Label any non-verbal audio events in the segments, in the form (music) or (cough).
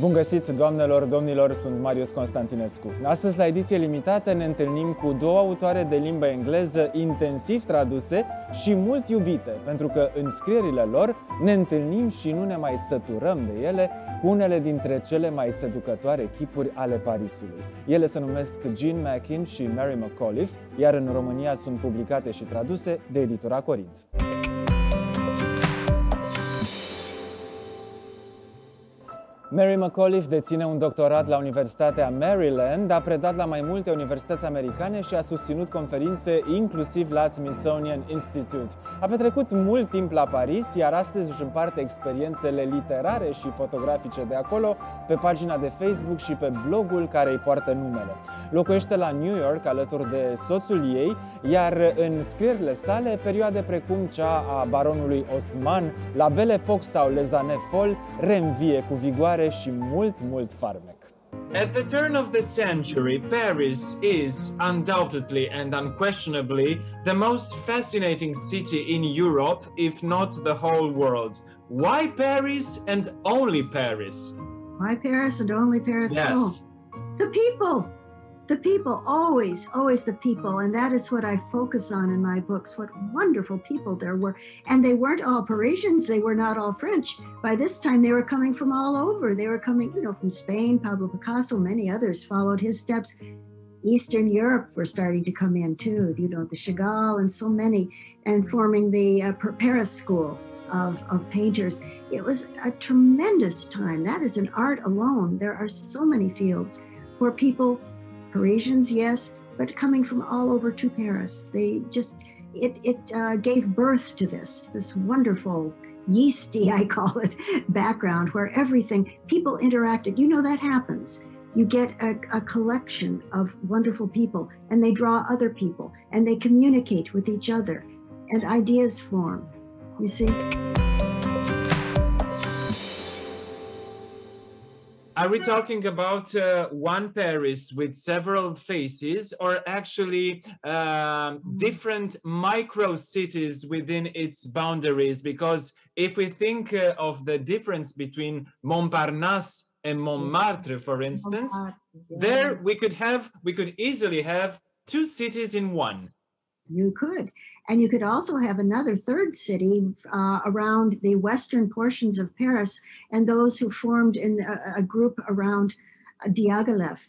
Bun găsit, doamnelor, domnilor, sunt Marius Constantinescu. Astăzi, la ediție limitată, ne întâlnim cu două autoare de limbă engleză intensiv traduse și mult iubite, pentru că în scrierile lor ne întâlnim și nu ne mai săturăm de ele cu unele dintre cele mai seducătoare chipuri ale Parisului. Ele se numesc Jean Mackin și Mary McAuliffe, iar în România sunt publicate și traduse de editura Corint. Mary McAuliffe deține un doctorat la Universitatea Maryland, a predat la mai multe universități americane și a susținut conferințe inclusiv la Smithsonian Institute. A petrecut mult timp la Paris, iar astăzi își împarte experiențele literare și fotografice de acolo pe pagina de Facebook și pe blogul care îi poartă numele. Locuiește la New York alături de soțul ei, iar în scrierile sale, perioade precum cea a baronului Osman, la Belle Époque sau Les Années Folles, reînvie cu vigoare și mult, mult farmec. At the turn of the century, Paris is undoubtedly and unquestionably the most fascinating city in Europe, if not the whole world. Why Paris and only Paris? Why Paris and only Paris? Yes. Oh, the people. The people, always, always the people. And that is what I focus on in my books. What wonderful people there were. And they weren't all Parisians, they were not all French. By this time, they were coming from all over. They were coming, you know, from Spain, Pablo Picasso, many others followed his steps. Eastern Europe were starting to come in too, you know, the Chagall and so many, and forming the uh, Paris School of, of painters. It was a tremendous time. That is an art alone. There are so many fields where people Parisians, yes, but coming from all over to Paris. They just, it, it uh, gave birth to this, this wonderful, yeasty, (laughs) I call it, background where everything, people interacted. You know, that happens. You get a, a collection of wonderful people and they draw other people and they communicate with each other and ideas form. You see? Are we talking about uh, one Paris with several faces, or actually um, different micro cities within its boundaries? Because if we think uh, of the difference between Montparnasse and Montmartre, for instance, there we could have, we could easily have two cities in one. You could. And you could also have another third city uh, around the western portions of Paris and those who formed in a, a group around Diaghilev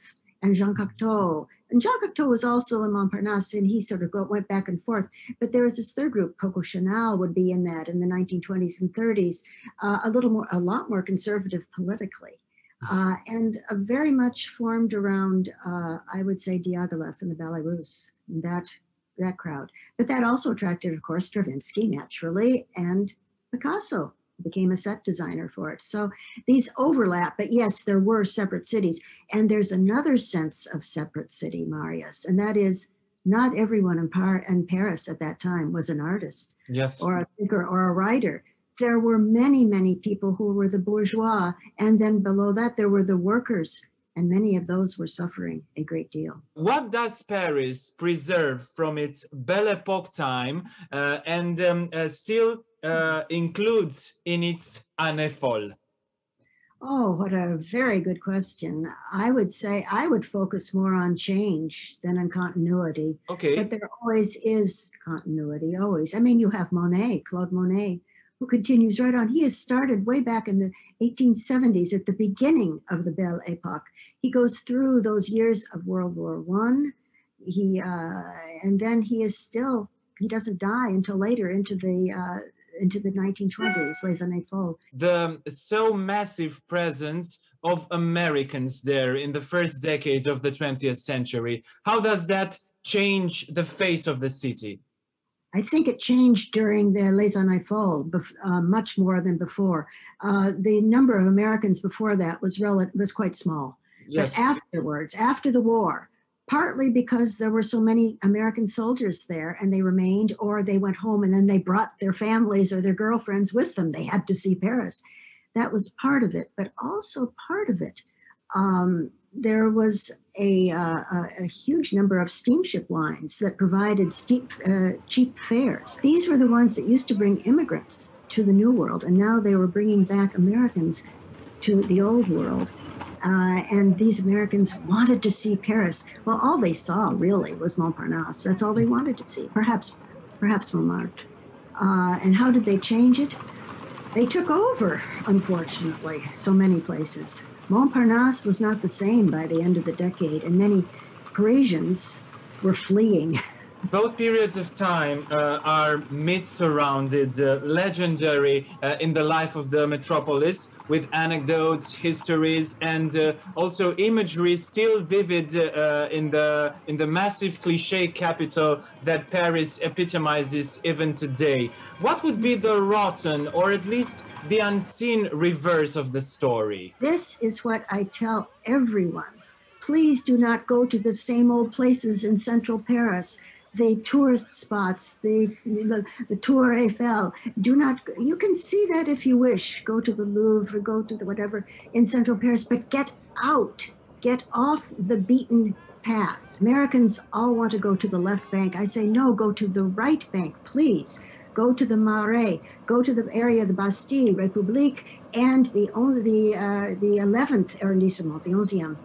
and Jean Cocteau. And Jean Cocteau was also in Montparnasse and he sort of go, went back and forth. But there was this third group, Coco Chanel would be in that in the 1920s and 30s, uh, a little more, a lot more conservative politically. Uh, and uh, very much formed around, uh, I would say, Diaghilev and the Ballet Russe. That that crowd. But that also attracted, of course, Stravinsky naturally and Picasso became a set designer for it. So these overlap, but yes, there were separate cities. And there's another sense of separate city, Marius, and that is not everyone in, Par- in Paris at that time was an artist Yes. or a thinker or a writer. There were many, many people who were the bourgeois. And then below that, there were the workers and many of those were suffering a great deal. What does Paris preserve from its Belle Epoque time uh, and um, uh, still uh, includes in its Années Folles? Oh, what a very good question. I would say I would focus more on change than on continuity. Okay. But there always is continuity, always. I mean, you have Monet, Claude Monet, who continues right on. He has started way back in the 1870s at the beginning of the Belle Epoque. He goes through those years of World War One. He uh, and then he is still he doesn't die until later into the uh, into the 1920s, Les Années Folles. the so massive presence of Americans there in the first decades of the 20th century. How does that change the face of the city? I think it changed during the Les Années Folles, uh, much more than before. Uh, the number of Americans before that was rel- was quite small. Yes. But afterwards, after the war, partly because there were so many American soldiers there and they remained, or they went home and then they brought their families or their girlfriends with them. They had to see Paris. That was part of it, but also part of it. Um, there was a, uh, a, huge number of steamship lines that provided steep, uh, cheap fares. These were the ones that used to bring immigrants to the New World, and now they were bringing back Americans to the Old World. Uh, and these Americans wanted to see Paris. Well, all they saw really was Montparnasse. That's all they wanted to see. Perhaps, perhaps Montmartre. Uh, and how did they change it? They took over, unfortunately, so many places. Montparnasse was not the same by the end of the decade, and many Parisians were fleeing. (laughs) Both periods of time uh, are myth surrounded, uh, legendary uh, in the life of the metropolis, with anecdotes, histories, and uh, also imagery still vivid uh, in the in the massive cliche capital that Paris epitomizes even today. What would be the rotten, or at least the unseen reverse of the story? This is what I tell everyone. Please do not go to the same old places in central Paris the tourist spots, the, the, the Tour Eiffel. Do not, you can see that if you wish. Go to the Louvre, go to the whatever in central Paris, but get out, get off the beaten path. Americans all want to go to the left bank. I say, no, go to the right bank, please. Go to the Marais, go to the area of the Bastille, République, and the only the uh, the 11th arrondissement, the 11e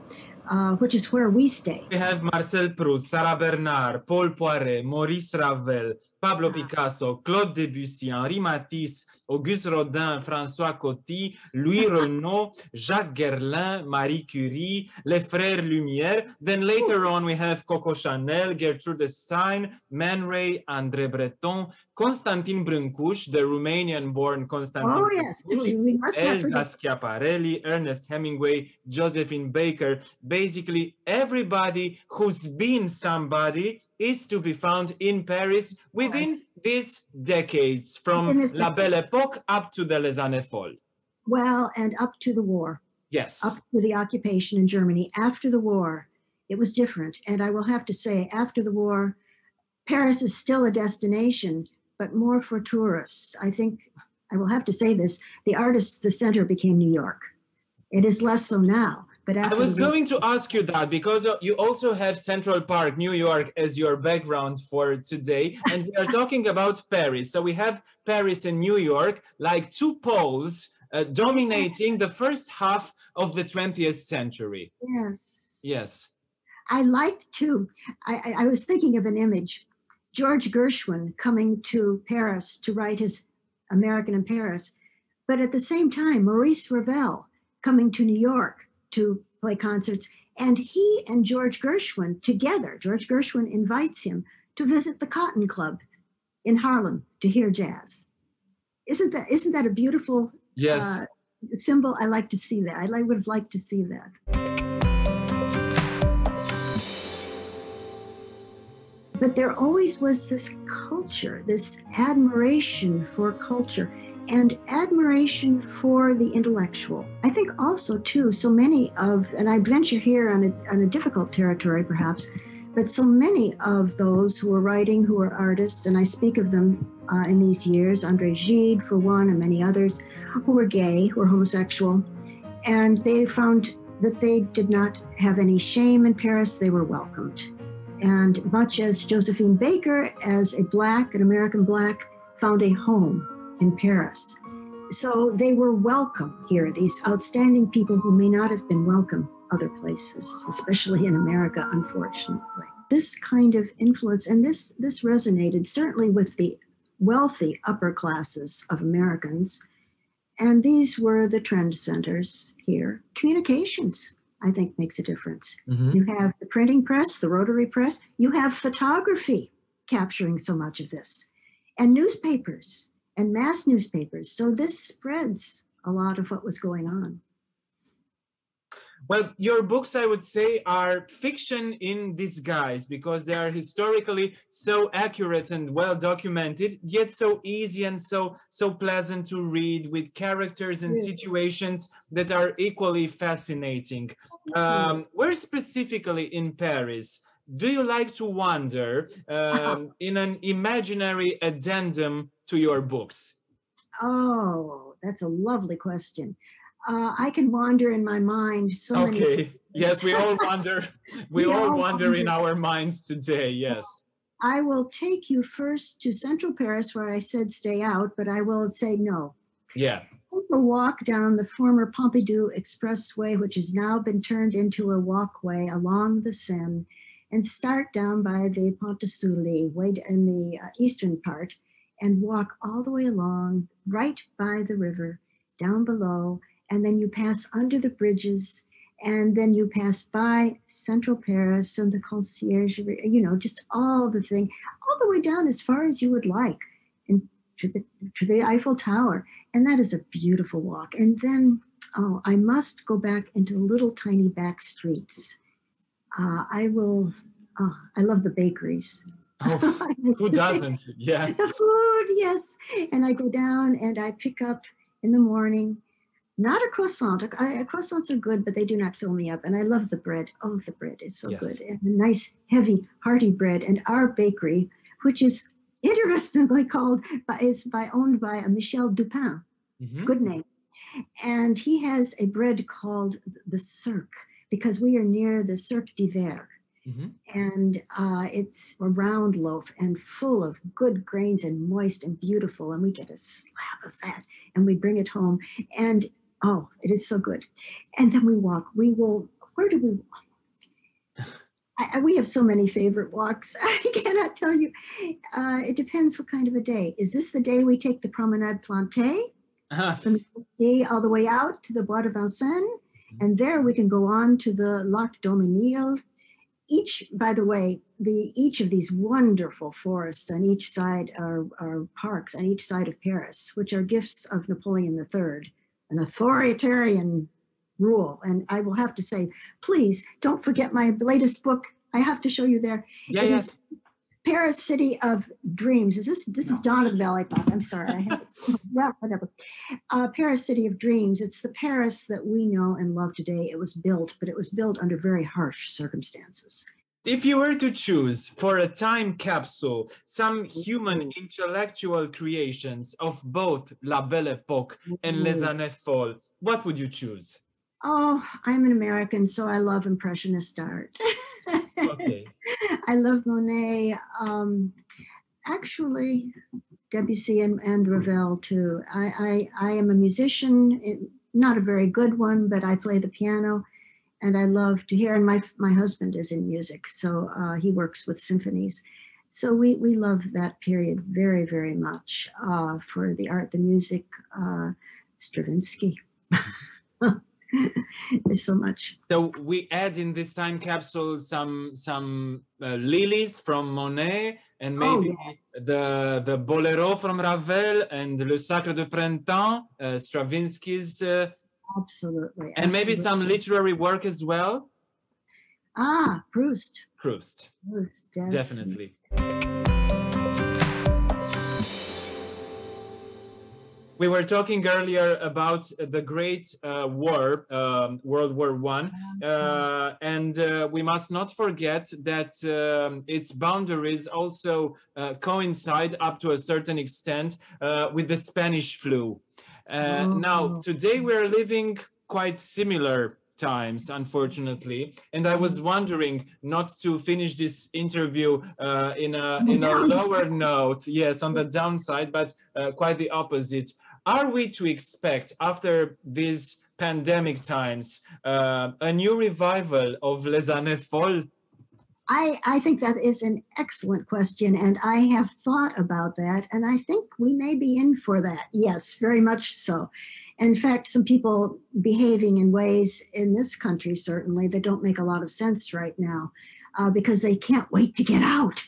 uh, which is where we stay. We have Marcel Proust, Sarah Bernhardt, Paul Poiret, Maurice Ravel, Pablo Picasso, Claude Debussy, Henri Matisse, Auguste Rodin, François Coty, Louis (laughs) Renault, Jacques Guerlain, Marie Curie, les frères Lumière. Then later on we have Coco Chanel, Gertrude Stein, Man Ray, André Breton, Constantin Brâncuși, the Romanian-born Constantin Oh yes, we must not Elsa. Schiaparelli, Ernest Hemingway, Josephine Baker. Basically, everybody who's been somebody is to be found in Paris within Yes. These decades, from this La. Belle Époque up to the Les Années Folles. Well, and up to the war. Yes. up to the occupation in Germany. After the war, it was different. And I will have to say, after the war, Paris is still a destination, but more for tourists. I think I will have to say this the artists, the center became New York. It is less so now. But I was going to ask you that because uh, you also have Central Park, New York, as your background for today. And we are talking about Paris. So we have Paris and New York, like two poles uh, dominating the first half of the 20th century. yes. Yes. I like to, I, I- I was thinking of an image. George Gershwin coming to Paris to write his American in Paris, but at the same time, Maurice Ravel coming to New York to play concerts. And he and George Gershwin together, George Gershwin invites him to visit the Cotton Club in Harlem to hear jazz. Isn't that isn't that a beautiful Yes. uh, symbol? I like to see that. I would have liked to see that. But there always was this culture, this admiration for culture and admiration for the intellectual. I think also, too, so many of, and I venture here on a, on a difficult territory perhaps, but so many of those who are writing, who are artists, and I speak of them uh, in these years, Andre Gide, for one, and many others, who were gay, who were homosexual, and they found that they did not have any shame in Paris, they were welcomed. And much as Josephine Baker, as a Black, an American Black, found a home in Paris. So they were welcome here, these outstanding people who may not have been welcome other places, especially in America, unfortunately. This kind of influence, and this, this resonated certainly with the wealthy upper classes of Americans. And these were the trend centers here. Communications, I think, makes a difference. Mhm. You have the printing press, the rotary press. You have photography capturing so much of this, and newspapers and mass newspapers. So this spreads a lot of what was going on. Well, your books, I would say, are fiction in disguise because they are historically so accurate and well documented, yet so easy and so so pleasant to read, with characters and situations that are equally fascinating. Um, where specifically in Paris do you like to wander (laughs) um, in an imaginary addendum to your books? Oh, that's a lovely question. Uh, I can wander in my mind so many. Okay. Yes, we all (laughs) wander. We We all all wander in our minds today. Yes. I will take you first to central Paris, where I said stay out, but I will say no. Yeah. Take a walk down the former Pompidou Expressway, which has now been turned into a walkway along the Seine, and start down by the Pont de Sully, way in the uh, eastern part, and walk all the way along, right by the river, down below, and then you pass under the bridges, and then you pass by central Paris and the conciergerie, you know, just all the thing, all the way down as far as you would like, and to the to the Eiffel Tower, and that is a beautiful walk. And then, oh, I must go back into little tiny back streets. Uh, I will. Oh, I love the bakeries. Oh, (laughs) who doesn't? Yeah. the food, yes. And I go down and I pick up in the morning, not a croissant. I, croissants are good, but they do not fill me up. And I love the bread. Oh, the bread is so Yes. good. And a nice, heavy, hearty bread. And our bakery, which is interestingly (laughs) called, by, is by owned by a Michel Dupin Mhm. good name. And he has a bread called the Cirque because we are near the Cirque d'Hiver. Mhm. And uh, it's a round loaf and full of good grains and moist and beautiful. And we get a slab of that and we bring it home. And oh, it is so good. And then we walk. We will, where do we I, I- we have so many favorite walks. (laughs) I cannot tell you. Uh, it depends what kind of a day. Is this the day we take the promenade plantée? Ah, (laughs) from the day all the way out to the Bois de Vincennes, and there we can go on to the Lac Daumesnil. Each, by the way, the each of these wonderful forests on each side are, are parks on each side of Paris, which are gifts of Napoleon III, an authoritarian rule. And I will have to say, please don't forget my latest book. I have to show you there. yeah, It yeah. is Paris City of Dreams. Is this this is Dawn of the Belle Epoque? I'm sorry. I have (laughs) it. yeah, whatever. Uh, Paris City of Dreams. It's the Paris that we know and love today. It was built, but it was built under very harsh circumstances. If you were to choose for a time capsule some human intellectual creations of both La Belle Époque and Les Mm. Années Folles, what would you choose? Oh, I'm an American, so I love Impressionist art. (laughs) Okay. I love Monet. Um, actually, Debussy and, and Ravel too. I, I, I am a musician, it- not a very good one, but I play the piano, and I love to hear. And my my husband is in music, so uh, he works with symphonies. So we we love that period very very much uh, for the art, the music. Uh, Stravinsky. (laughs) (laughs) So much. So we add in this time capsule some some uh, lilies from Monet and Oh, maybe the the Bolero from Ravel and Le Sacre de Printemps, uh, Stravinsky's, uh, Absolutely. and maybe some literary work as well. Ah, Proust. Proust, Proust, definitely. We were talking earlier about the Great uh, War, um, World War One, uh, and uh, we must not forget that um, its boundaries also uh, coincide up to a certain extent uh, with the Spanish flu. Uh, Now, Oh. today we are living quite similar times, unfortunately, and I was wondering not to finish this interview uh, in a in a lower note, yes, on the downside, but uh, quite the opposite. Are we to expect after these pandemic times uh, a new revival of Les Années Folles? I, I think that is an excellent question, and I have thought about that, and I think we may be in for that. Yes, very much so. In fact, some people behaving in ways in this country, certainly, that don't make a lot of sense right now uh, because they can't wait to get out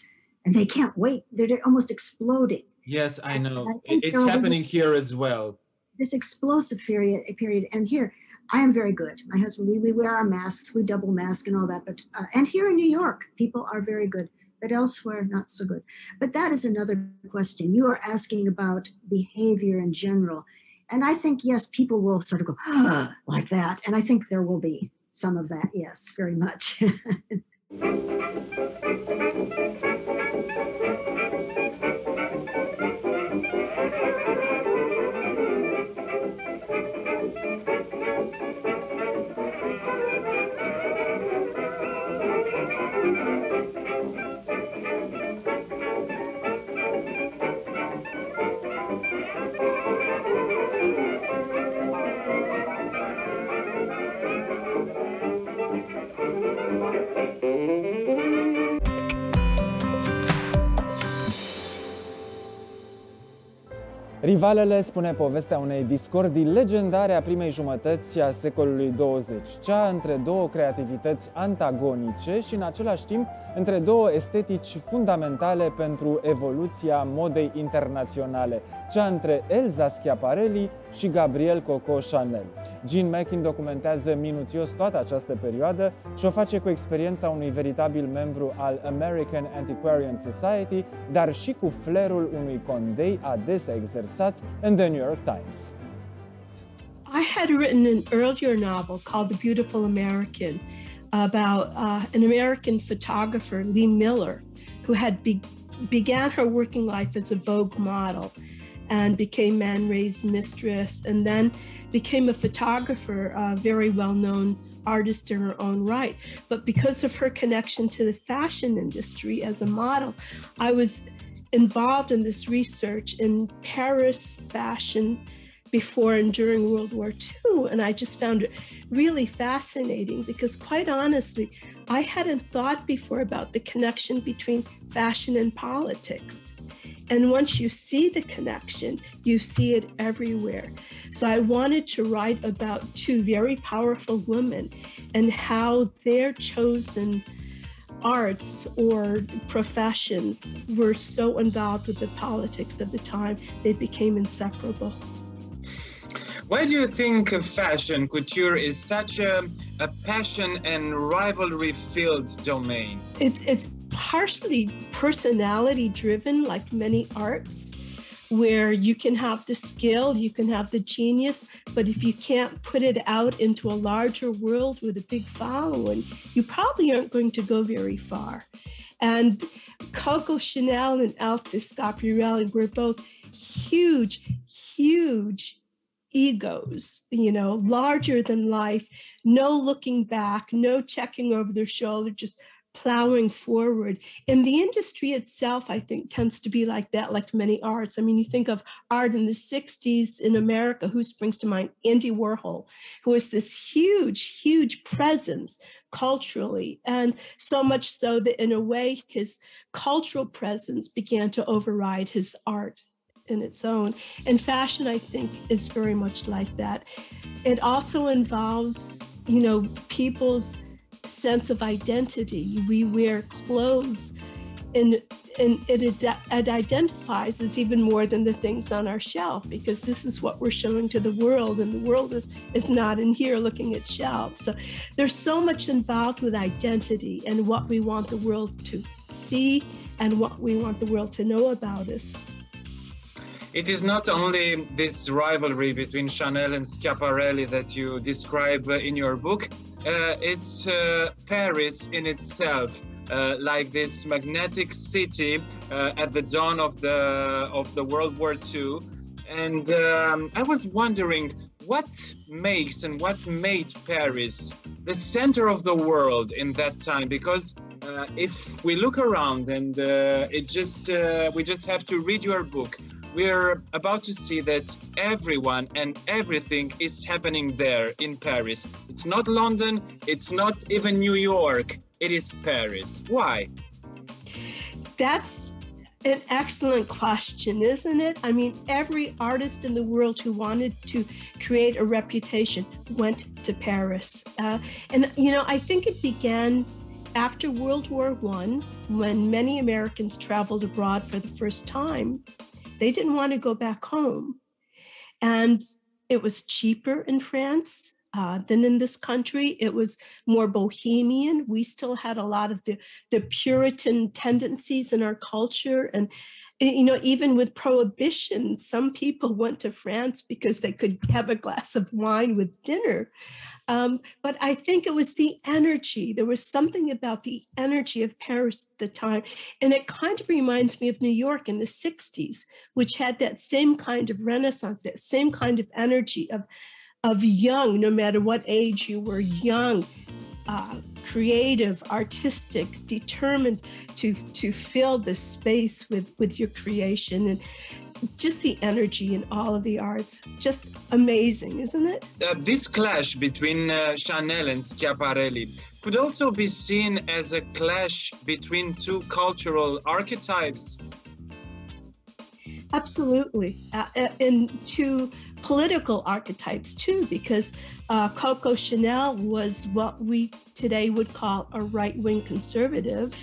and they can't wait. They're almost exploding. Yes, I know. I It's there will be happening this- here as well. this explosive period period and here i am very good. My husband we, we wear our masks we double mask and all that but uh, and here in new york people are very good but elsewhere not so good. But that is another question. You are asking about behavior in general. And i think yes people will sort of go like that. And i think there will be some of that yes very much (laughs) Rivalele spune povestea unei discordii legendare a primei jumătăți a secolului 20, cea între două creativități antagonice și în același timp între două estetici fundamentale pentru evoluția modei internaționale, cea între Elsa Schiaparelli și Gabriel Coco Chanel. Jean Mackin documentează minuțios toată această perioadă și o face cu experiența unui veritabil membru al American Antiquarian Society, dar și cu flerul unui condei adesea exersat in the New York Times. I had written an earlier novel called The Beautiful American about uh, an American photographer, Lee Miller, who had be- began her working life as a Vogue model and became Man Ray's mistress, and then became a photographer, a very well known artist in her own right. But because of her connection to the fashion industry as a model, I was involved in this research in Paris fashion before and during World War II. And I just found it really fascinating because, quite honestly, I hadn't thought before about the connection between fashion and politics. And once you see the connection, you see it everywhere. So I wanted to write about two very powerful women and how their chosen arts or professions were so involved with the politics of the time, they became inseparable. Why do you think fashion couture is such a, a passion and rivalry filled domain? It's, it's partially personality driven, like many arts where you can have the skill, you can have the genius, but if you can't put it out into a larger world with a big following, you probably aren't going to go very far. And Coco Chanel and Elsa Schiaparelli were both huge, huge egos, you know, larger than life, no looking back, no checking over their shoulder, just plowing forward. And the industry itself, I think, tends to be like that, like many arts. I mean, you think of art in the 60s in America, who springs to mind? Andy Warhol, who was this huge, huge presence culturally. And so much so that, in a way, his cultural presence began to override his art in its own. And fashion, I think, is very much like that. It also involves, you know, people's sense of identity. We wear clothes and and it, it identifies as even more than the things on our shelf because this is what we're showing to the world and the world is is not in here looking at shelves. So there's so much involved with identity and what we want the world to see and what we want the world to know about us. It is not only this rivalry between Chanel and Schiaparelli that you describe in your book, it's uh, Paris in itself. Uh, like this magnetic city uh, at the dawn of the of the World War II, and um, I was wondering what makes and what made Paris the center of the world in that time. Because uh, if we look around and uh, it just we just have to read your book we're about to see that everyone and everything is happening there in Paris. It's not London, it's not even New York, it is Paris. Why? That's an excellent question, isn't it? I mean, every artist in the world who wanted to create a reputation went to Paris. Uh, and, you know, I think it began after World War I when many Americans traveled abroad for the first time they didn't want to go back home. And it was cheaper in France uh, than in this country. It was more bohemian. We still had a lot of the, the Puritan tendencies in our culture. And, you know, even with prohibition, some people went to France because they could have a glass of wine with dinner. Um, but I think it was the energy. There was something about the energy of Paris at the time. And it kind of reminds me of New York in the 60s, which had that same kind of renaissance, that same kind of energy of, of young, no matter what age you were, young, uh, creative, artistic, determined to to fill the space with with your creation. And just the energy in all of the arts just amazing isn't it uh, this clash between uh, chanel and schiaparelli could also be seen as a clash between two cultural archetypes Absolutely. Uh, and two political archetypes too, because uh, Coco Chanel was what we today would call a right wing conservative.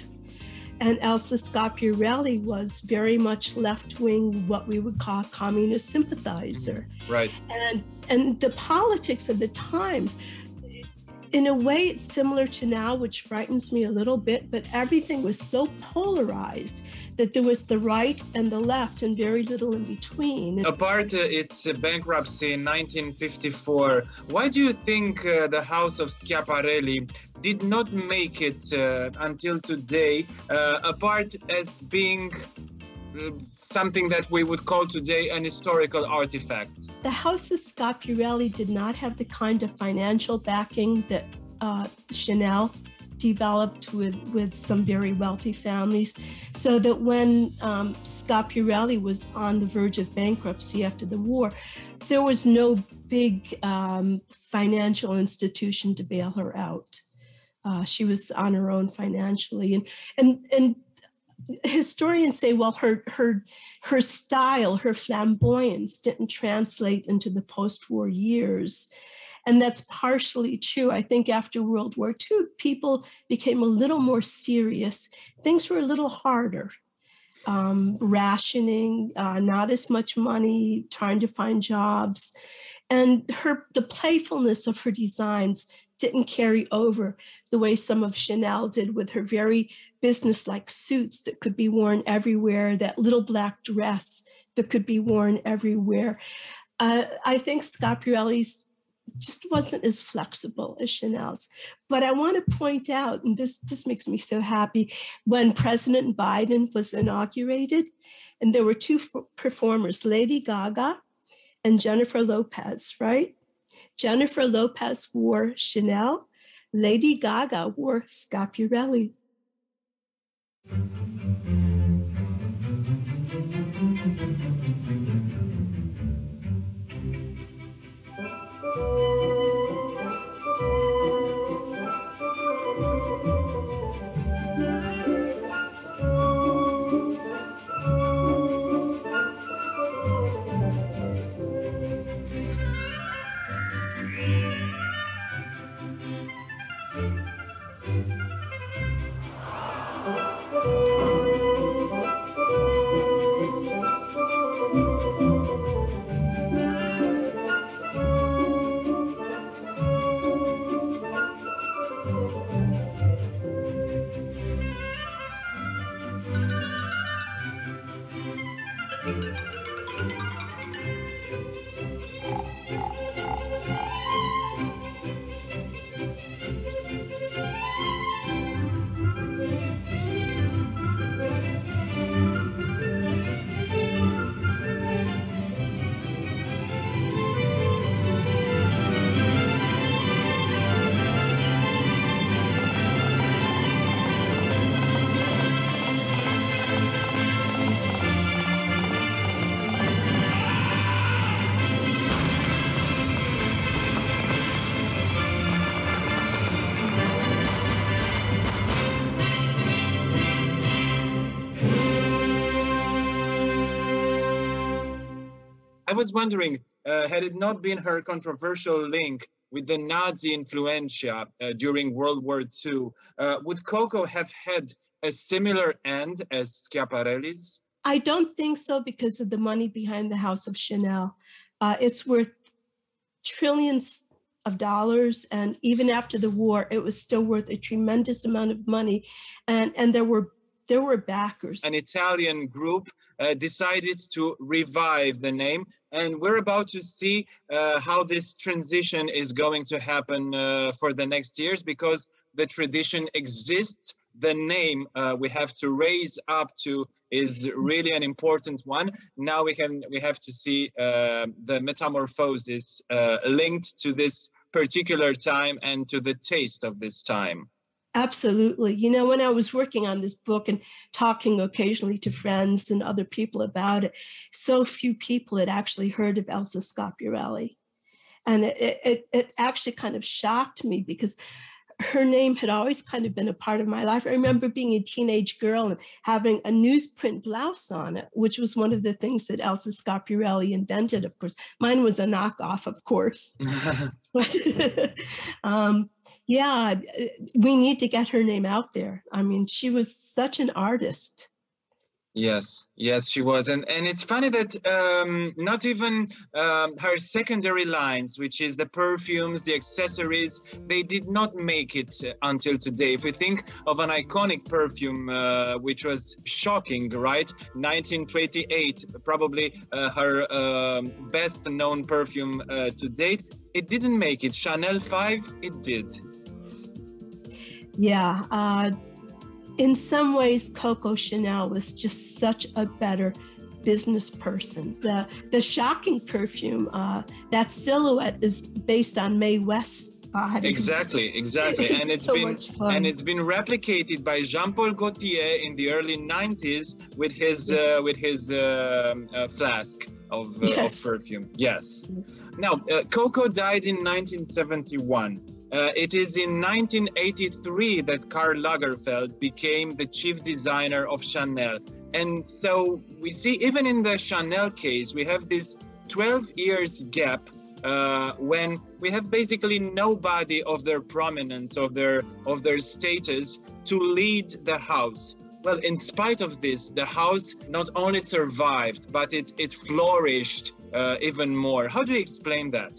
And Elsa Schiaparelli was very much left wing, what we would call communist sympathizer. Right. And and the politics of the times in a way it's similar to now which frightens me a little bit but everything was so polarized that there was the right and the left and very little in between. Apart uh, its bankruptcy in 1954 why do you think uh, the house of schiaparelli did not make it uh, until today uh, apart as being something that we would call today an historical artifact. The House of Schiaparelli did not have the kind of financial backing that uh, Chanel developed with, with some very wealthy families. So that when um, was on the verge of bankruptcy after the war, there was no big um, financial institution to bail her out. Uh, she was on her own financially, and and and historians say, well, her her her style, her flamboyance didn't translate into the post-war years. And that's partially true. I think after World War II, people became a little more serious. Things were a little harder. Um, rationing, uh, not as much money, trying to find jobs, and her the playfulness of her designs didn't carry over the way some of Chanel did with her very business-like suits that could be worn everywhere, that little black dress that could be worn everywhere. Uh, I think Schiaparelli's just wasn't as flexible as Chanel's. But I want to point out, and this this makes me so happy, when President Biden was inaugurated, and there were two performers, Lady Gaga and Jennifer Lopez, right? Jennifer Lopez wore Chanel. Lady Gaga wore Schiaparelli. Was wondering, uh, had it not been her controversial link with the Nazi influenza uh, during World War II, uh, would Coco have had a similar end as Schiaparelli's? I don't think so because of the money behind the House of Chanel. Uh, it's worth trillions of dollars, and even after the war, it was still worth a tremendous amount of money. And and there were there were backers. An Italian group uh, decided to revive the name, and we're about to see uh, how this transition is going to happen uh, for the next years because the tradition exists. The name uh, we have to raise up to is really an important one. Now we can we have to see uh, the metamorphosis uh, linked to this particular time and to the taste of this time. Absolutely. You know, when I was working on this book and talking occasionally to friends and other people about it, so few people had actually heard of Elsa Schiaparelli. And it, it, it actually kind of shocked me because her name had always kind of been a part of my life. I remember being a teenage girl and having a newsprint blouse on it, which was one of the things that Elsa Schiaparelli invented, of course. Mine was a knockoff, of course. but (laughs) (laughs) um, yeah, we need to get her name out there. I mean, she was such an artist. Yes, yes, she was, and and it's funny that um, not even um, her secondary lines, which is the perfumes, the accessories, they did not make it until today. If we think of an iconic perfume, uh, which was shocking, right? 1928, probably uh, her um, best known perfume uh, to date. It didn't make it. Chanel 5, it did. Yeah. Uh, in some ways, Coco Chanel was just such a better business person. The the shocking perfume, uh, that silhouette is based on Mae West's body. Exactly, (laughs) exactly, and it's so been and it's been replicated by Jean-Paul Gaultier in the early 90s with his uh, with his um, uh, flask of, uh, Yes. of perfume. Yes. Now, uh, Coco died in 1971. Uh, it is in 1983 that Karl Lagerfeld became the chief designer of Chanel. And so we see, even in the Chanel case, we have this 12 years gap uh, when we have basically nobody of their prominence, of their of their status, to lead the house. Well, in spite of this, the house not only survived, but it it flourished uh, even more. How do you explain that?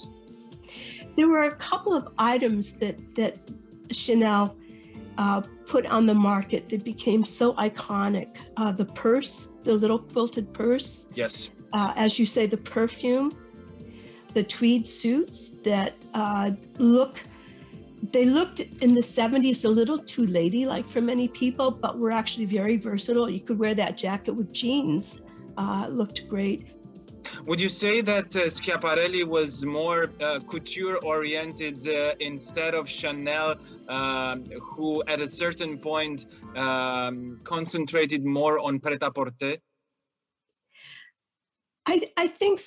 There were a couple of items that that Chanel uh, put on the market that became so iconic. Uh, the purse, the little quilted purse, Yes. uh, as you say, the perfume, the tweed suits that uh, look. They looked in the 70s a little too ladylike for many people, but were actually very versatile. You could wear that jacket with jeans. Uh, looked great. Would you say that uh, Schiaparelli was more uh, couture oriented uh, instead of Chanel, um, who at a certain point um, concentrated more on pret à porter? I, I think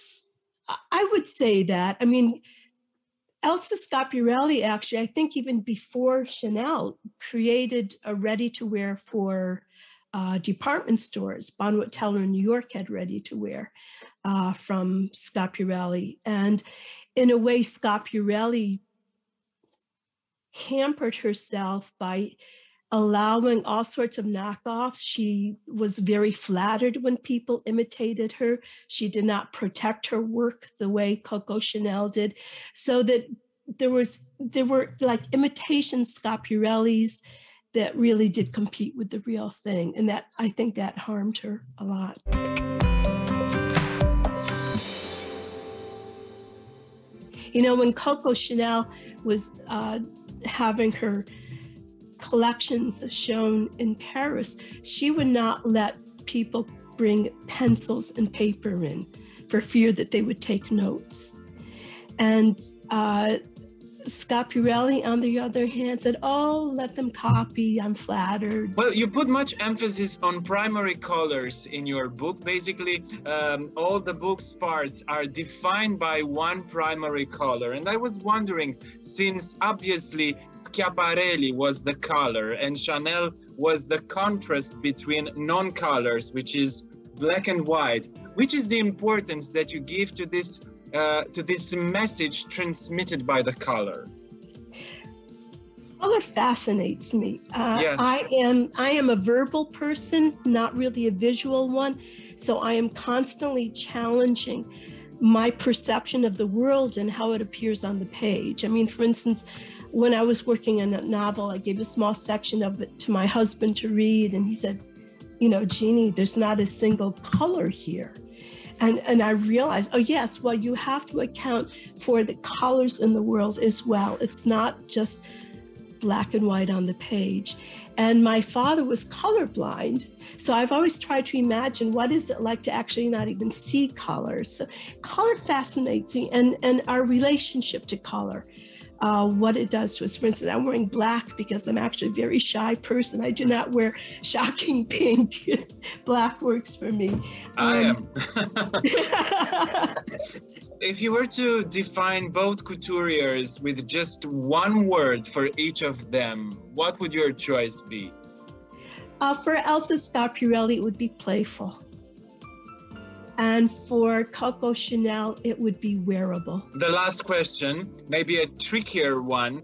I would say that. I mean, Elsa Schiaparelli actually, I think even before Chanel, created a ready-to-wear for uh, department stores. Bonwit Teller in New York had ready-to-wear uh, from Schiaparelli, and in a way, Schiaparelli hampered herself by allowing all sorts of knockoffs. She was very flattered when people imitated her. She did not protect her work the way Coco Chanel did. So that there was there were like imitation Schiaparellis that really did compete with the real thing. And that I think that harmed her a lot. You know, when Coco Chanel was uh, having her collections shown in Paris, she would not let people bring pencils and paper in for fear that they would take notes. And uh, Schiaparelli, on the other hand, said, Oh, let them copy. I'm flattered. Well, you put much emphasis on primary colors in your book. Basically, um, all the book's parts are defined by one primary color. And I was wondering, since obviously Schiaparelli was the color and Chanel was the contrast between non-colors, which is black and white, which is the importance that you give to this uh, to this message transmitted by the color? Color fascinates me. Uh, Yeah. I am I am a verbal person, not really a visual one. So I am constantly challenging my perception of the world and how it appears on the page. I mean, for instance, when I was working on a novel, I gave a small section of it to my husband to read, and he said, "You know, Jeannie, there's not a single color here." And, and I realized, oh, yes, well, you have to account for the colors in the world as well. It's not just black and white on the page. And my father was colorblind. So I've always tried to imagine what is it like to actually not even see color. So color fascinates me and, and our relationship to color. Uh, what it does to us. For instance, I'm wearing black because I'm actually a very shy person. I do not wear shocking pink. (laughs) black works for me. I am. (laughs) (laughs) if you were to define both couturiers with just one word for each of them, what would your choice be? Uh, for Elsa Schiaparelli, it would be playful. And for Coco Chanel, it would be wearable. The last question, maybe a trickier one.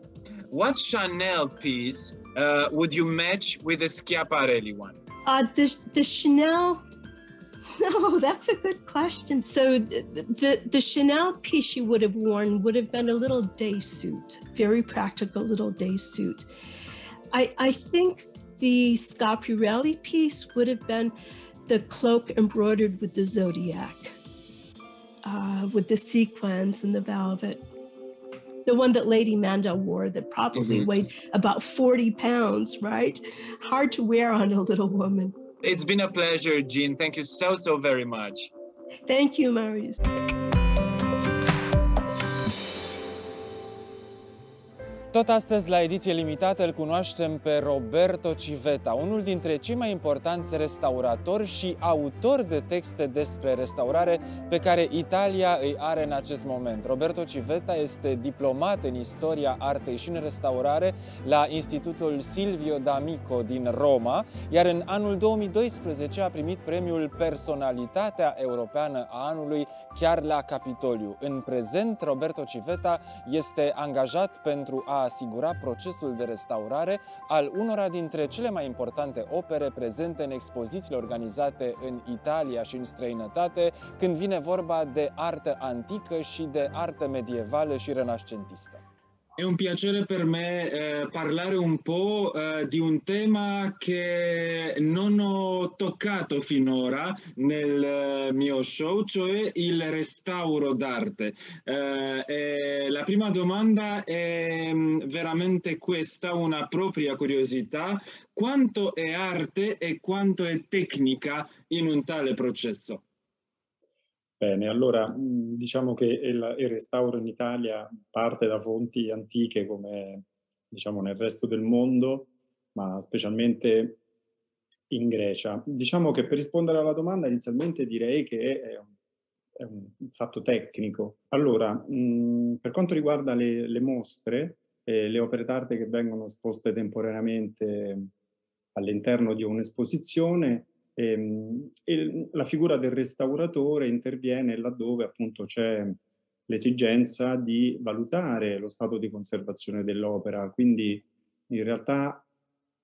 What Chanel piece uh, would you match with the Schiaparelli one? Uh, the, the Chanel, (laughs) no, that's a good question. So the, the, Chanel piece you would have worn would have been a little day suit, very practical little day suit. I, I think the Schiaparelli piece would have been the cloak embroidered with the zodiac, uh, with the sequins and the velvet. The one that Lady Mendl wore that probably mm-hmm. weighed about 40 pounds, right? Hard to wear on a little woman. It's been a pleasure, Jeanne. Thank you so, so very much. Thank you, Marius. Tot astăzi, la ediție limitată, îl cunoaștem pe Roberto Civeta, unul dintre cei mai importanți restauratori și autor de texte despre restaurare pe care Italia îi are în acest moment. Roberto Civeta este diplomat în istoria artei și în restaurare la Institutul Silvio D'Amico din Roma, iar în anul 2012 a primit premiul Personalitatea Europeană a anului chiar la Capitoliu. În prezent, Roberto Civeta este angajat pentru a asigura procesul de restaurare al unora dintre cele mai importante opere prezente în expozițiile organizate în Italia și în străinătate, când vine vorba de artă antică și de artă medievală și renascentistă. È un piacere per me eh, parlare un po' eh, di un tema che non ho toccato finora nel eh, mio show, cioè il restauro d'arte. Eh, la prima domanda è mm, veramente questa, una propria curiosità. Quanto è arte e quanto è tecnica in un tale processo? Bene, allora diciamo che il, il, restauro in Italia parte da fonti antiche come diciamo nel resto del mondo, ma specialmente in Grecia. Diciamo che per rispondere alla domanda inizialmente direi che è un, è un fatto tecnico. Allora, mh, per quanto riguarda le, le mostre, eh, le opere d'arte che vengono esposte temporaneamente all'interno di un'esposizione, Ehm, e la figura del restauratore interviene laddove appunto c'è l'esigenza di valutare lo stato di conservazione dell'opera, quindi in realtà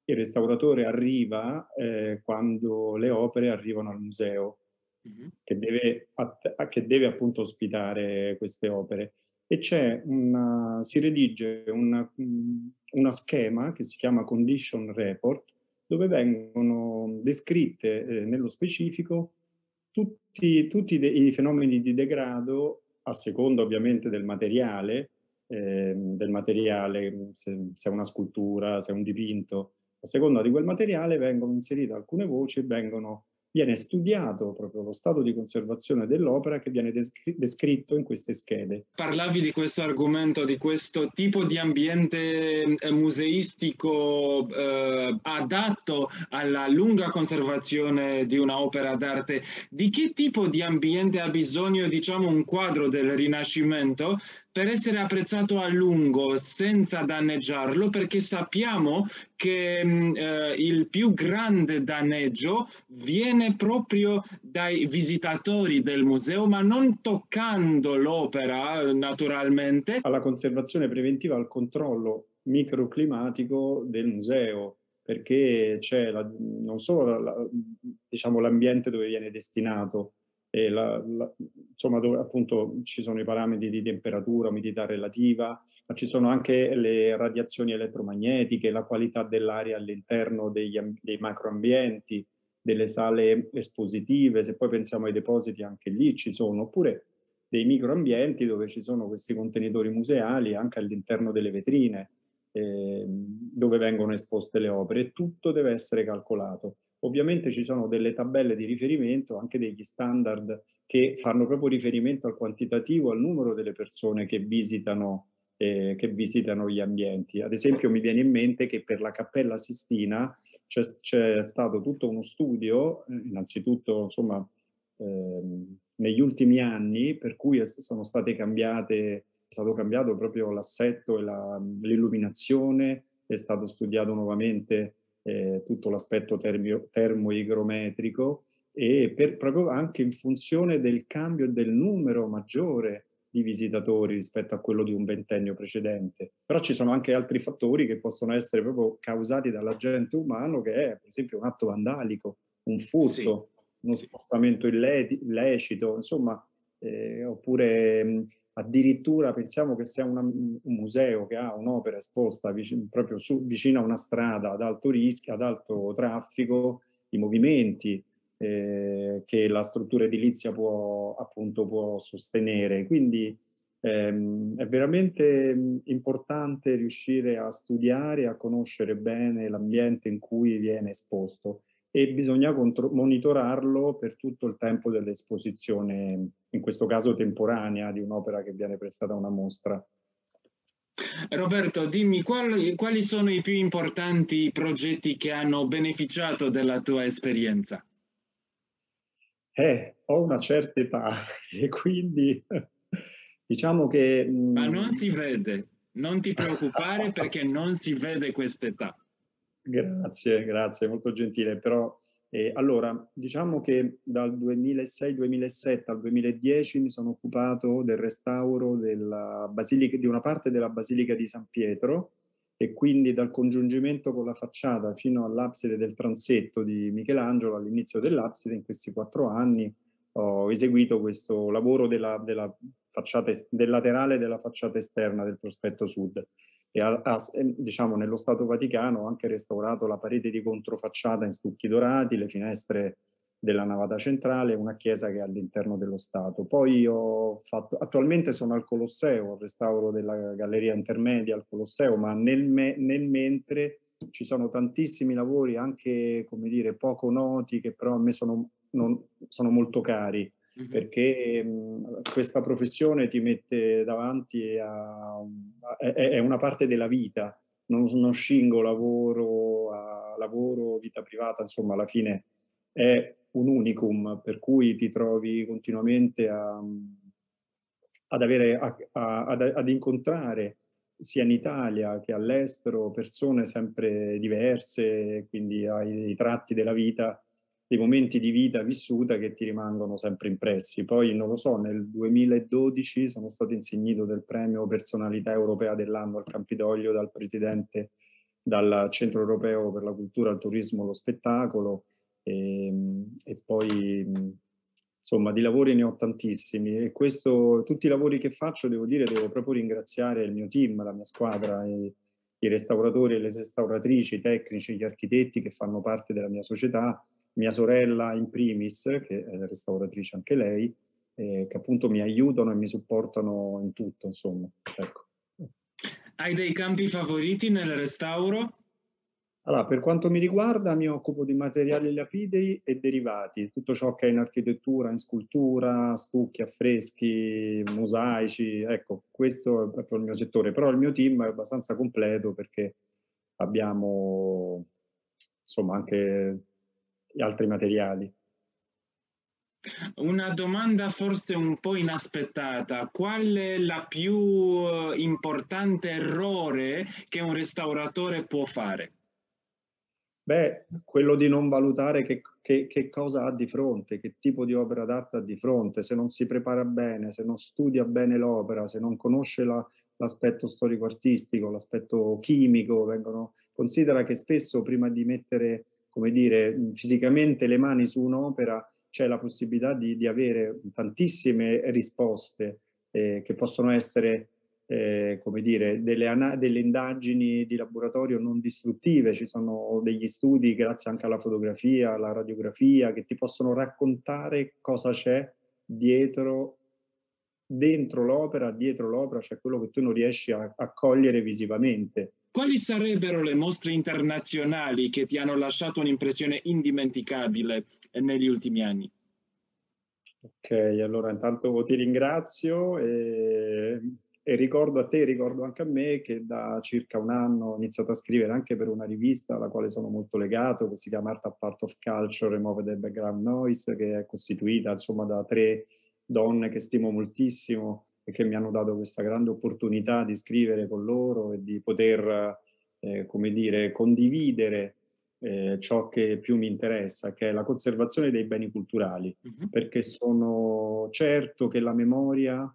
il restauratore arriva eh, quando le opere arrivano al museo, mm-hmm. che, deve, che, deve, appunto ospitare queste opere. E c'è una, si redige una, una schema che si chiama Condition Report, dove vengono descritte eh, nello specifico tutti, tutti i fenomeni di degrado a seconda ovviamente del materiale, eh, del materiale se, se, è una scultura, se è un dipinto, a seconda di quel materiale vengono inserite alcune voci e vengono viene studiato proprio lo stato di conservazione dell'opera che viene descritto in queste schede. Parlavi di questo argomento, di questo tipo di ambiente eh, museistico eh, adatto alla lunga conservazione di un'opera d'arte. Di che tipo di ambiente ha bisogno, diciamo, un quadro del Rinascimento per essere apprezzato a lungo senza danneggiarlo perché sappiamo che mm, eh, il più grande danneggio viene proprio dai visitatori del museo ma non toccando l'opera naturalmente. Alla conservazione preventiva, al controllo microclimatico del museo perché c'è la, non solo la, la, diciamo, l'ambiente dove viene destinato e la, la, insomma dove appunto ci sono i parametri di temperatura, umidità relativa, ma ci sono anche le radiazioni elettromagnetiche, la qualità dell'aria all'interno degli, dei macroambienti, delle sale espositive, se poi pensiamo ai depositi anche lì ci sono, oppure dei microambienti dove ci sono questi contenitori museali anche all'interno delle vetrine eh, dove vengono esposte le opere, tutto deve essere calcolato. Ovviamente ci sono delle tabelle di riferimento, anche degli standard che fanno proprio riferimento al quantitativo, al numero delle persone che visitano eh, che visitano gli ambienti. Ad esempio mi viene in mente che per la Cappella Sistina c'è, stato tutto uno studio, eh, innanzitutto insomma ehm, negli ultimi anni, per cui sono state cambiate, è stato cambiato proprio l'assetto e l'illuminazione, è stato studiato nuovamente eh, tutto l'aspetto termo-igrometrico e per, proprio anche in funzione del cambio del numero maggiore di visitatori rispetto a quello di un ventennio precedente. Però ci sono anche altri fattori che possono essere proprio causati dall'agente umano che è per esempio un atto vandalico, un furto, sì. uno spostamento illecito, insomma, eh, oppure addirittura pensiamo che sia una, un museo che ha un'opera esposta vicino, proprio su, vicino a una strada ad alto rischio, ad alto traffico, i movimenti, eh, che la struttura edilizia può, appunto, può sostenere. Quindi ehm, è veramente mm, importante riuscire a studiare, a conoscere bene l'ambiente in cui viene esposto e bisogna monitorarlo per tutto il tempo dell'esposizione, in questo caso temporanea, di un'opera che viene prestata a una mostra. Roberto, dimmi quali, quali sono i più importanti progetti che hanno beneficiato della tua esperienza? Eh, ho una certa età (laughs) e quindi diciamo che... Ma non si vede, non ti preoccupare (laughs) perché non si vede quest'età. Grazie, grazie, molto gentile, però eh, allora diciamo che dal 2006-2007 al 2010 mi sono occupato del restauro basilica, di una parte della Basilica di San Pietro e quindi dal congiungimento con la facciata fino all'abside del transetto di Michelangelo all'inizio dell'abside in questi quattro anni ho eseguito questo lavoro della, della facciata, del laterale della facciata esterna del prospetto sud e a, a, diciamo nello Stato Vaticano anche restaurato la parete di controfacciata in stucchi dorati, le finestre della navata centrale, una chiesa che è all'interno dello Stato. Poi ho fatto, attualmente sono al Colosseo, al restauro della galleria intermedia al Colosseo, ma nel, me, nel mentre ci sono tantissimi lavori anche, come dire, poco noti, che però a me sono, non, sono molto cari, perché mh, questa professione ti mette davanti a, a è, è, una parte della vita, non, non scingo lavoro, a lavoro, vita privata, insomma alla fine è un unicum, per cui ti trovi continuamente a, ad, avere, a, ad, ad incontrare sia in Italia che all'estero persone sempre diverse, quindi hai i tratti della vita, dei momenti di vita vissuta che ti rimangono sempre impressi. Poi, non lo so, nel 2012 sono stato insignito del premio Personalità Europea dell'anno al Campidoglio dal Presidente dal Centro Europeo per la Cultura, il Turismo e lo Spettacolo, e, ehm, e poi insomma di lavori ne ho tantissimi e questo, tutti i lavori che faccio devo dire devo proprio ringraziare il mio team, la mia squadra, i, i restauratori e le restauratrici, i tecnici, gli architetti che fanno parte della mia società, mia sorella in primis, che è restauratrice anche lei, eh, che appunto mi aiutano e mi supportano in tutto, insomma. Ecco. Hai dei campi favoriti nel restauro? Allora, per quanto mi riguarda mi occupo di materiali lapidei e derivati, tutto ciò che è in architettura, in scultura, stucchi, affreschi, mosaici, ecco, questo è proprio il mio settore, però il mio team è abbastanza completo perché abbiamo insomma anche altri materiali. Una domanda forse un po' inaspettata, qual è la più importante errore che un restauratore può fare? Beh, quello di non valutare che, che, che, cosa ha di fronte, che tipo di opera d'arte ha di fronte, se non si prepara bene, se non studia bene l'opera, se non conosce la, l'aspetto storico-artistico, l'aspetto chimico, vengono, considera che spesso prima di mettere, come dire, fisicamente le mani su un'opera c'è la possibilità di, di avere tantissime risposte eh, che possono essere eh, come dire, delle, delle, indagini di laboratorio non distruttive, ci sono degli studi grazie anche alla fotografia, alla radiografia, che ti possono raccontare cosa c'è dietro, dentro l'opera, dietro l'opera, cioè quello che tu non riesci a, a cogliere visivamente. Quali sarebbero le mostre internazionali che ti hanno lasciato un'impressione indimenticabile negli ultimi anni? Ok, allora intanto ti ringrazio e e ricordo a te, ricordo anche a me che da circa un anno ho iniziato a scrivere anche per una rivista alla quale sono molto legato, che si chiama Art of Part of Culture, Remove the Background Noise, che è costituita insomma da tre donne che stimo moltissimo e che mi hanno dato questa grande opportunità di scrivere con loro e di poter, eh, come dire, condividere eh, ciò che più mi interessa, che è la conservazione dei beni culturali, uh -huh. perché sono certo che la memoria,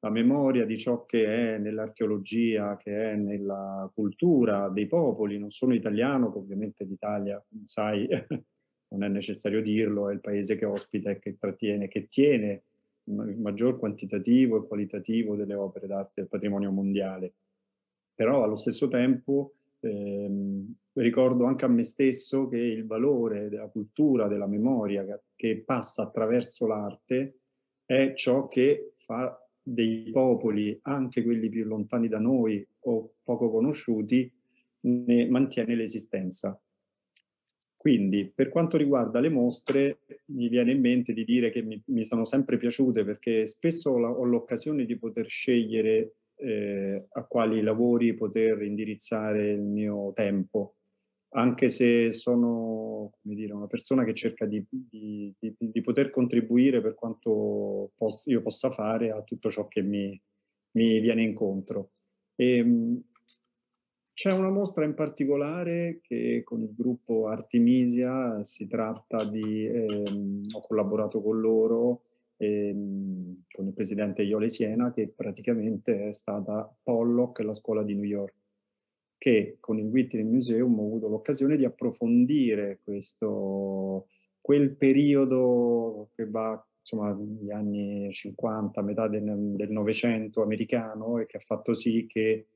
la memoria di ciò che è nell'archeologia, che è nella cultura dei popoli, non sono italiano, ovviamente l'Italia, sai, (laughs) non è necessario dirlo, è il paese che ospita e che trattiene, che tiene maggior quantitativo e qualitativo delle opere d'arte del patrimonio mondiale. Però allo stesso tempo ehm, ricordo anche a me stesso che il valore della cultura, della memoria che, che passa attraverso l'arte è ciò che fa dei popoli, anche quelli più lontani da noi o poco conosciuti, ne mantiene l'esistenza. Quindi, per quanto riguarda le mostre, mi viene in mente di dire che mi, mi sono sempre piaciute perché spesso ho l'occasione di poter scegliere eh, a quali lavori poter indirizzare il mio tempo, anche se sono dire, una persona che cerca di, di, di, di poter contribuire per quanto poss io possa fare a tutto ciò che mi, mi viene incontro. E, ehm, c'è una mostra in particolare che con il gruppo Artemisia si tratta di, ehm, ho collaborato con loro, ehm, con il presidente Iole Siena, che praticamente è stata Pollock, la scuola di New York, che con il Whitney Museum ho avuto l'occasione di approfondire questo, quel periodo che va insomma negli anni 50, metà del Novecento americano e che ha fatto sì che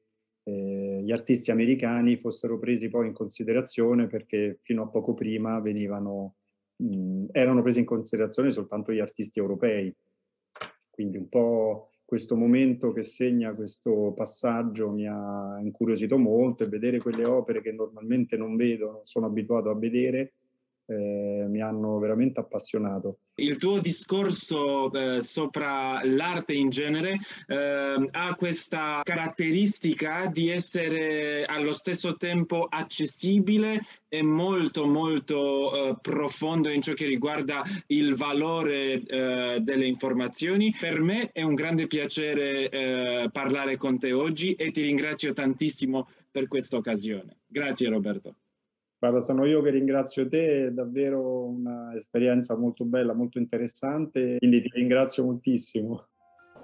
eh, gli artisti americani fossero presi poi in considerazione perché fino a poco prima venivano, mh, erano presi in considerazione soltanto gli artisti europei. Quindi un po' questo momento che segna questo passaggio mi ha incuriosito molto e vedere quelle opere che normalmente non vedo, sono abituato a vedere, eh, mi hanno veramente appassionato. Il tuo discorso eh, sopra l'arte in genere eh, ha questa caratteristica di essere allo stesso tempo accessibile e molto molto eh, profondo in ciò che riguarda il valore eh, delle informazioni. Per me è un grande piacere eh, parlare con te oggi e ti ringrazio tantissimo per questa occasione. Grazie Roberto. Guarda, sono io che ringrazio te, è davvero un'esperiența molto bella, molto interessante, quindi ti ringrazio moltissimo.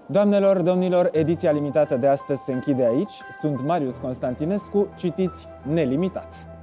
Doamnelor, domnilor, ediția limitată de astăzi se închide aici. Sunt Marius Constantinescu, citiți nelimitat!